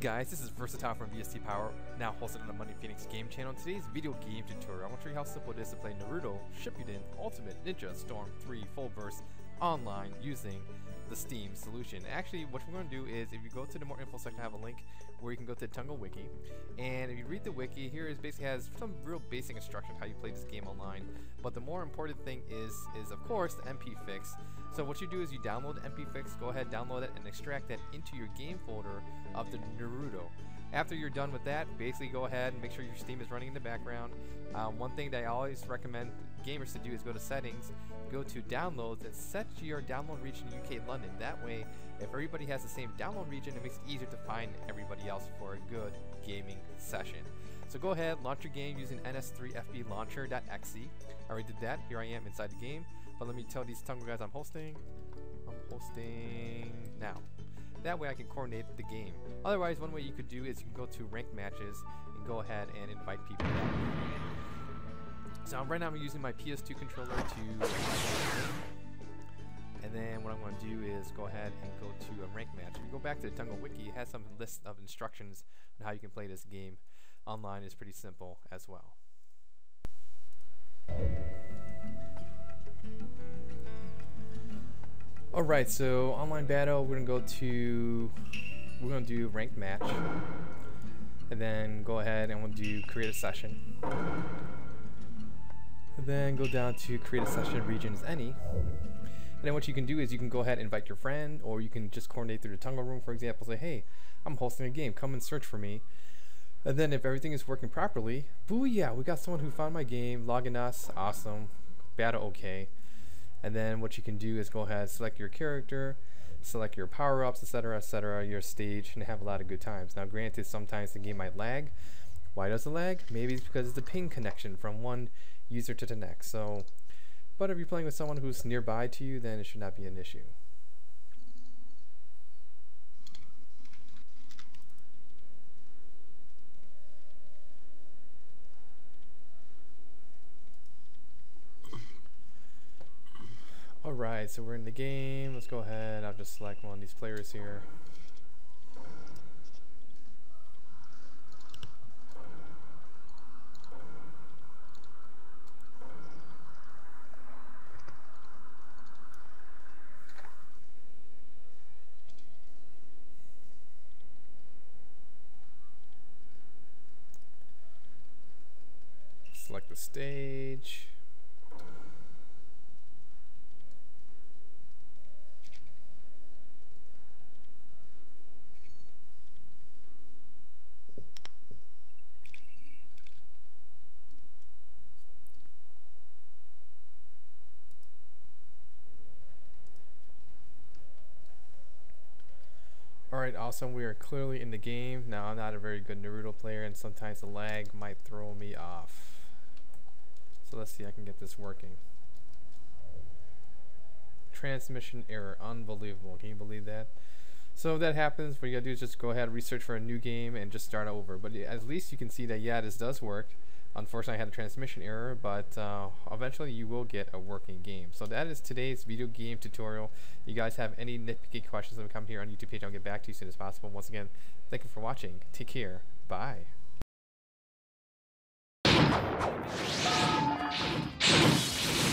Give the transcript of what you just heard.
guys, this is Versatile from VST Power, now hosted on the Money Phoenix Game Channel. In today's video game tutorial, I want to show you how simple it is to play Naruto Shippuden Ultimate Ninja Storm 3 Full Burst online using the Steam solution. Actually, what we're going to do is, if you go to the more info section, I have a link where you can go to the Tunngle Wiki, and if you read the wiki, here is basically has some real basic instruction how you play this game online. But the more important thing is, is of course, the MP fix. So what you do is you download MP fix, go ahead, download it, and extract that into your game folder of the Naruto. After you're done with that, basically go ahead and make sure your Steam is running in the background. Um, one thing that I always recommend gamers to do is go to settings, go to downloads, and set your download region UK London. That way, if everybody has the same download region, it makes it easier to find everybody else for a good gaming session. So go ahead, launch your game using ns3fblauncher.exe. I already did that. Here I am inside the game. But let me tell these Tunngle guys I'm hosting. I'm hosting now. That way I can coordinate the game. Otherwise, one way you could do is you can go to ranked matches and go ahead and invite people. So right now I'm using my PS2 controller to and then what I'm going to do is go ahead and go to a rank match. If you go back to the Tunngle Wiki, it has some list of instructions on how you can play this game. Online is pretty simple as well. Alright, so online battle, we're gonna go to we're gonna do ranked match. And then go ahead and we'll do create a session. Then go down to create a session regions any. And then what you can do is you can go ahead and invite your friend or you can just coordinate through the Tunngle room for example, say, hey, I'm hosting a game, come and search for me. And then if everything is working properly, booyah, we got someone who found my game, logging us, awesome, battle okay. And then what you can do is go ahead, select your character, select your power-ups, etc., etc., your stage, and have a lot of good times. Now, granted, sometimes the game might lag. Why does it lag? Maybe it's because it's a ping connection from one user to the next. So, but if you're playing with someone who's nearby to you, then it should not be an issue. Alright, so we're in the game. Let's go ahead. I'll just select one of these players here. Select the stage. Alright, awesome. We are clearly in the game. Now, I'm not a very good Naruto player, and sometimes the lag might throw me off. So let's see, I can get this working. Transmission error. Unbelievable. Can you believe that? So if that happens, what you gotta do is just go ahead, research for a new game, and just start over. But at least you can see that, yeah, this does work. Unfortunately, I had a transmission error, but uh, eventually you will get a working game. So that is today's video game tutorial. You guys have any nitpicky questions that come here on YouTube page, I'll get back to you as soon as possible. Once again, thank you for watching. Take care. Bye. よし!